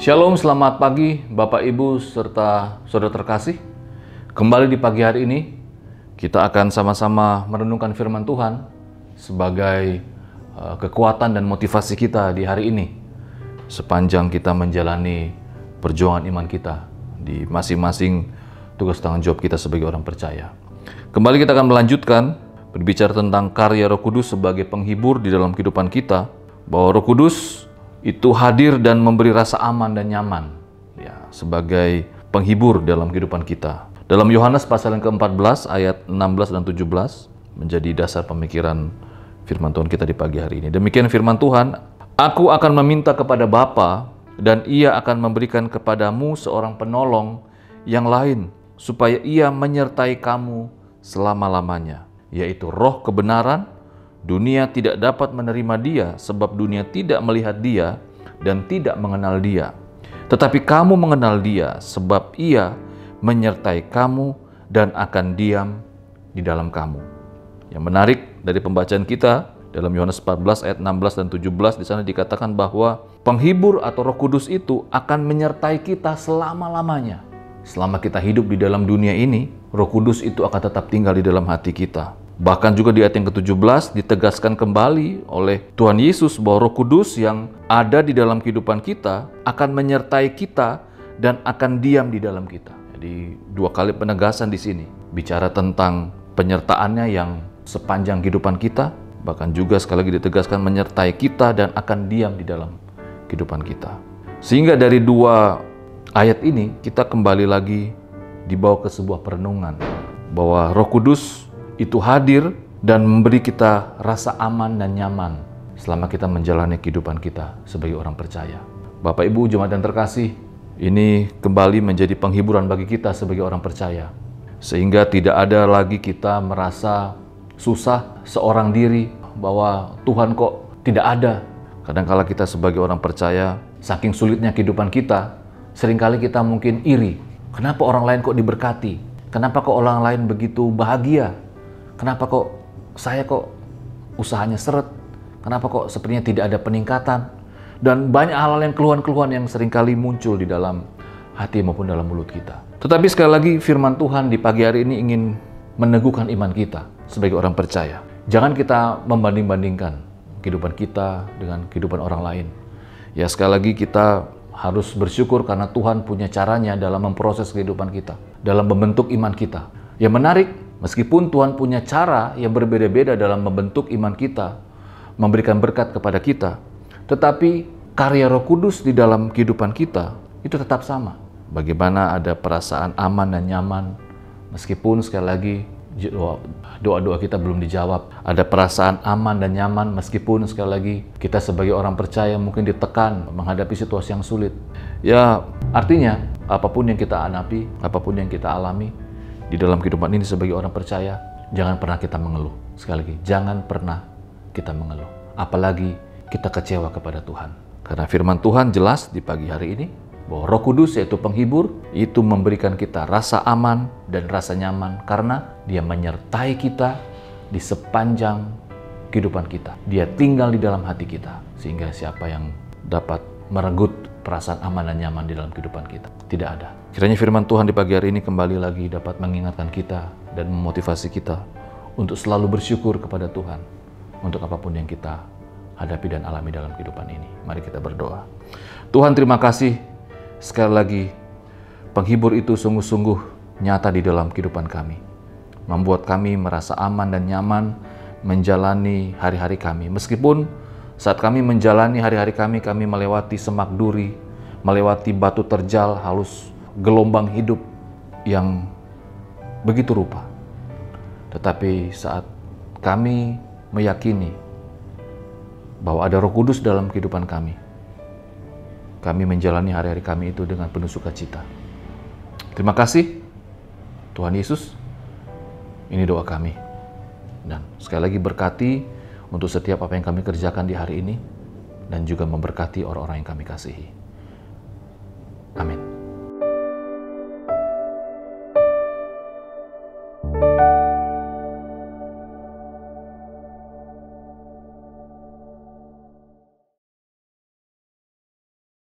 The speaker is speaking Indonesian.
Shalom, selamat pagi Bapak Ibu serta saudara terkasih. Kembali di pagi hari ini, kita akan sama-sama merenungkan firman Tuhan sebagai uh, kekuatan dan motivasi kita di hari ini. Sepanjang kita menjalani perjuangan iman kita di masing-masing tugas tanggung jawab kita sebagai orang percaya. Kembali kita akan melanjutkan berbicara tentang karya Roh Kudus sebagai penghibur di dalam kehidupan kita, bahwa Roh Kudus itu hadir dan memberi rasa aman dan nyaman ya sebagai penghibur dalam kehidupan kita. Dalam Yohanes pasal yang ke-14 ayat 16 dan 17 menjadi dasar pemikiran firman Tuhan kita di pagi hari ini. Demikian firman Tuhan, Aku akan meminta kepada Bapa dan ia akan memberikan kepadamu seorang penolong yang lain supaya ia menyertai kamu selama-lamanya, yaitu roh kebenaran Dunia tidak dapat menerima dia sebab dunia tidak melihat dia dan tidak mengenal dia. Tetapi kamu mengenal dia sebab ia menyertai kamu dan akan diam di dalam kamu. Yang menarik dari pembacaan kita dalam Yohanes 14 ayat 16 dan 17 di sana dikatakan bahwa penghibur atau Roh Kudus itu akan menyertai kita selama-lamanya. Selama kita hidup di dalam dunia ini, Roh Kudus itu akan tetap tinggal di dalam hati kita. Bahkan juga di ayat yang ke-17 ditegaskan kembali oleh Tuhan Yesus bahwa Roh Kudus yang ada di dalam kehidupan kita akan menyertai kita dan akan diam di dalam kita. Jadi dua kali penegasan di sini bicara tentang penyertaannya yang sepanjang kehidupan kita, bahkan juga sekali lagi ditegaskan menyertai kita dan akan diam di dalam kehidupan kita. Sehingga dari dua ayat ini kita kembali lagi dibawa ke sebuah perenungan bahwa Roh Kudus itu hadir dan memberi kita rasa aman dan nyaman selama kita menjalani kehidupan kita sebagai orang percaya. Bapak Ibu jemaat yang terkasih, ini kembali menjadi penghiburan bagi kita sebagai orang percaya. Sehingga tidak ada lagi kita merasa susah seorang diri bahwa Tuhan kok tidak ada. Kadangkala kita sebagai orang percaya, saking sulitnya kehidupan kita, sering kali kita mungkin iri. Kenapa orang lain kok diberkati? Kenapa kok orang lain begitu bahagia? Kenapa kok saya kok usahanya seret? Kenapa kok sepertinya tidak ada peningkatan? Dan banyak hal-hal yang keluhan-keluhan yang sering kali muncul di dalam hati maupun dalam mulut kita. Tetapi sekali lagi firman Tuhan di pagi hari ini ingin meneguhkan iman kita sebagai orang percaya. Jangan kita membanding-bandingkan kehidupan kita dengan kehidupan orang lain. Ya sekali lagi kita harus bersyukur karena Tuhan punya caranya dalam memproses kehidupan kita, dalam membentuk iman kita. Yang menarik, Meskipun Tuhan punya cara yang berbeda-beda dalam membentuk iman kita, memberikan berkat kepada kita, tetapi karya Roh Kudus di dalam kehidupan kita itu tetap sama. Bagaimana ada perasaan aman dan nyaman, meskipun sekali lagi doa-doa kita belum dijawab. Ada perasaan aman dan nyaman meskipun sekali lagi kita sebagai orang percaya mungkin ditekan menghadapi situasi yang sulit. Ya, artinya apa pun yang kita hadapi, apa pun yang kita alami, di dalam kehidupan ini sebagai orang percaya, jangan pernah kita mengeluh. Sekali lagi, jangan pernah kita mengeluh. Apalagi kita kecewa kepada Tuhan. Karena firman Tuhan jelas di pagi hari ini, bahwa roh kudus yaitu penghibur, itu memberikan kita rasa aman dan rasa nyaman karena dia menyertai kita di sepanjang kehidupan kita. Dia tinggal di dalam hati kita. Sehingga siapa yang dapat merenggut perasaan aman dan nyaman di dalam kehidupan kita. Tidak ada. Kiranya firman Tuhan di pagi hari ini kembali lagi dapat mengingatkan kita dan memotivasi kita untuk selalu bersyukur kepada Tuhan untuk apa pun yang kita hadapi dan alami dalam kehidupan ini. Mari kita berdoa. Tuhan terima kasih sekali lagi penghibur itu sungguh-sungguh nyata di dalam kehidupan kami. Membuat kami merasa aman dan nyaman menjalani hari-hari kami. Meskipun saat kami menjalani hari-hari kami, kami melewati semak duri, melewati batu terjal, halus gelombang hidup yang begitu rupa. Tetapi saat kami meyakini bahwa ada Roh Kudus dalam kehidupan kami, kami menjalani hari-hari kami itu dengan penuh sukacita. Terima kasih, Tuhan Yesus. Ini doa kami. Dan sekali lagi berkati untuk setiap apa yang kami kerjakan di hari ini dan juga memberkati orang-orang yang kami kasihi. Amin.